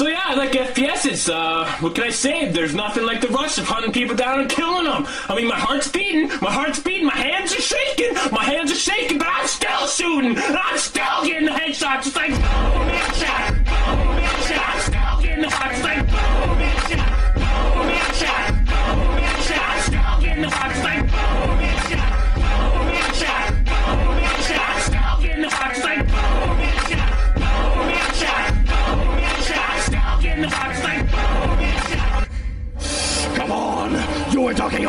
like FPS. It's, uh, what can I say? There's nothing like the rush of hunting people down and killing them. I mean, my heart's beating, my heart's beating, my hands are shaking, my hands are shaking, but I'm still shooting, I'm still getting the headshots. It's like, boom, headshot. I'm still getting the hearts like, boom, headshot,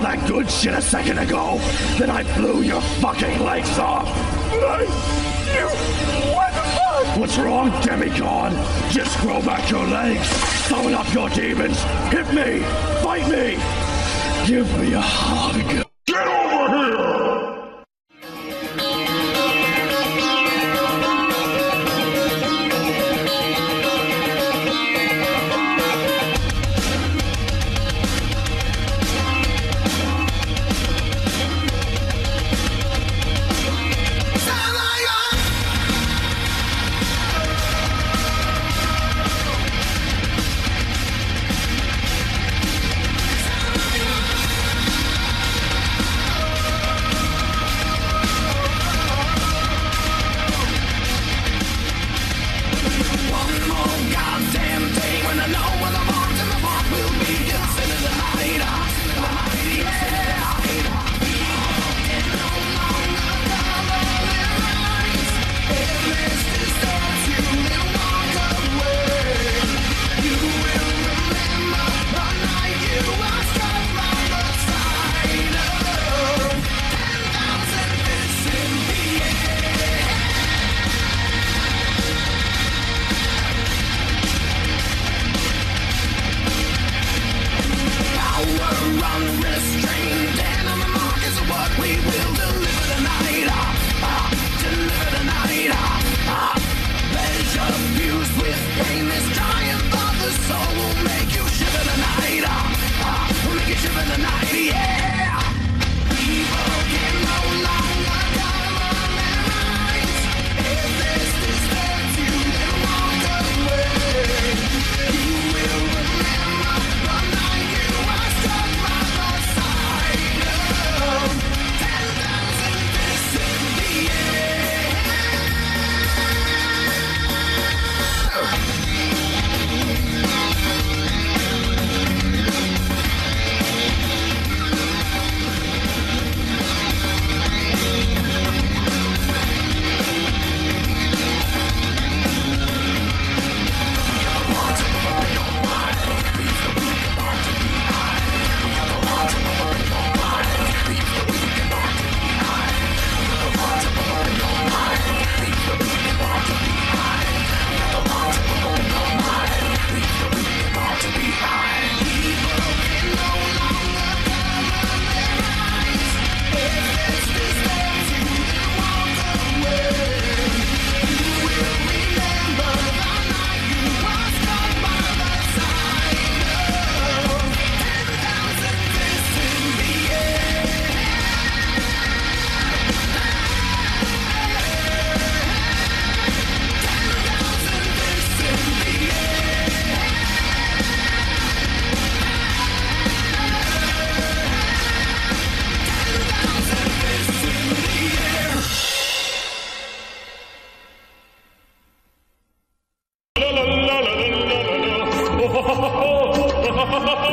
all that good shit a second ago. Then I blew your fucking legs off. I, you, what the fuck? What's wrong, demigod? Just grow back your legs. Summon up your demons. Hit me. Fight me. Give me a hug. soul will make you shiver the night. Ah, ah, will make you shiver the night. Yeah.